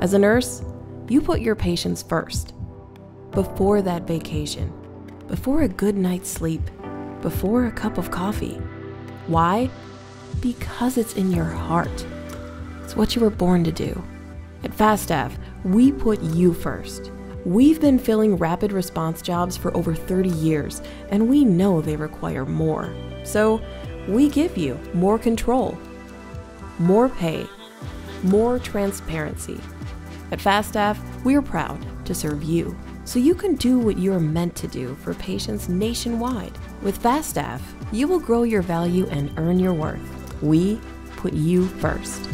As a nurse, you put your patients first. Before that vacation, before a good night's sleep, before a cup of coffee. Why? Because it's in your heart. It's what you were born to do. At Fastaff, we put you first. We've been filling rapid response jobs for over 30 years, and we know they require more. So, we give you more control, more pay, more transparency. At Fastaff, we're proud to serve you so you can do what you're meant to do for patients nationwide. With Fastaff, you will grow your value and earn your worth. We put you first.